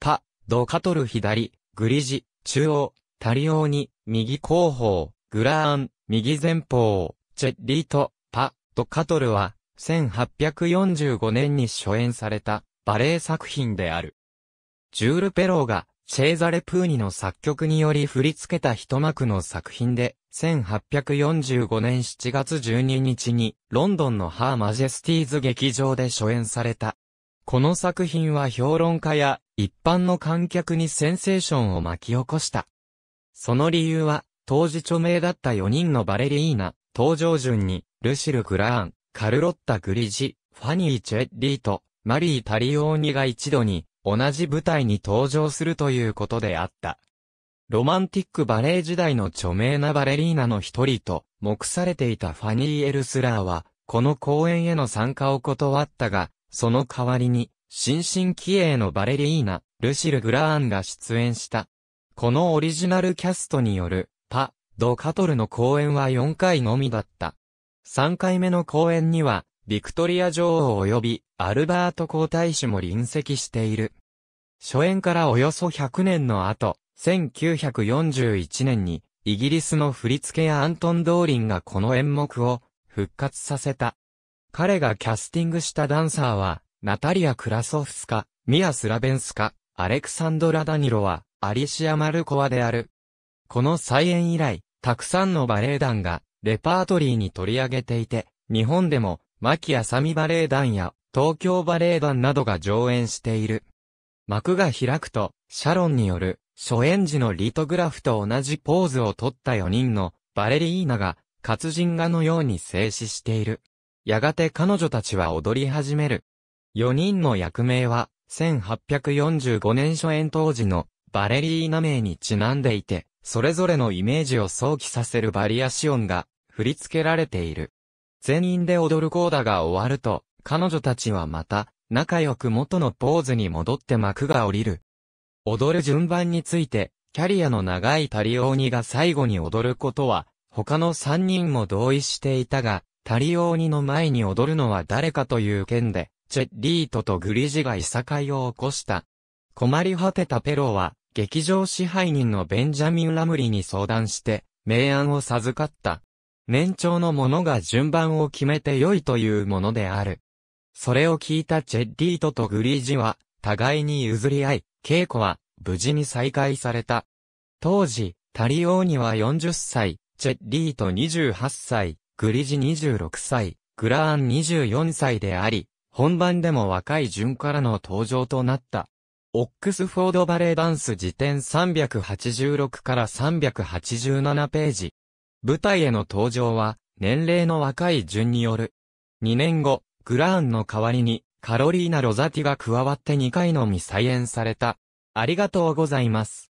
パドカトル左、グリジ、中央、タリオーニ、右後方、グラーン、右前方、チェッリート、パ、ドカトルは、1845年に初演されたバレエ作品である。ジュール・ペローがシェーザレ・プーニの作曲により振り付けた一幕の作品で、1845年7月12日にロンドンのハーマジェスティーズ劇場で初演された。この作品は評論家や一般の観客にセンセーションを巻き起こした。その理由は、当時著名だった4人のバレリーナ、登場順に、ルシル・グラーン、カルロッタ・グリジ、ファニー・チェッリーと、マリー・タリオーニが一度に、同じ舞台に登場するということであった。ロマンティックバレエ時代の著名なバレリーナの一人と、目されていたファニー・エルスラーは、この公演への参加を断ったが、その代わりに、新進気鋭のバレリーナ、ルシル・グラーンが出演した。このオリジナルキャストによる、パ、ド・カトルの公演は4回のみだった。3回目の公演には、ビクトリア女王及びアルバート皇太子も臨席している。初演からおよそ100年の後、1941年にイギリスの振付家アントン・ドーリンがこの演目を復活させた。彼がキャスティングしたダンサーは、ナタリア・クラソフスカ、ミア・スラベンスカ、アレクサンドラ・ダニロワ、アリシア・マルコワである。この再演以来、たくさんのバレエ団がレパートリーに取り上げていて、日本でも、牧谷サミバレエ団や、東京バレエ団などが上演している。幕が開くと、シャロンによる、初演時のリトグラフと同じポーズをとった4人のバレリーナが、活人画のように静止している。やがて彼女たちは踊り始める。4人の役名は、1845年初演当時のバレリーナ名にちなんでいて、それぞれのイメージを想起させるバリアシオンが振り付けられている。全員で踊るコーダが終わると、彼女たちはまた、仲良く元のポーズに戻って幕が降りる。踊る順番について、キャリアの長いタリオーニが最後に踊ることは、他の3人も同意していたが、タリオーニの前に踊るのは誰かという件で、チェッリートとグリジがいさかいを起こした。困り果てたペロは、劇場支配人のベンジャミン・ラムリに相談して、明暗を授かった。年長の者が順番を決めて良いというものである。それを聞いたチェッリートとグリージは、互いに譲り合い、稽古は無事に再開された。当時、タリオーニは40歳、チェッリート28歳、グリージ26歳、グラーン24歳であり、本番でも若い順からの登場となった。オックスフォードバレエダンス辞典386から387ページ。舞台への登場は、年齢の若い順による。2年後、グラーンの代わりに、カロリーナ・ロザティが加わって2回のみ再演された。ありがとうございます。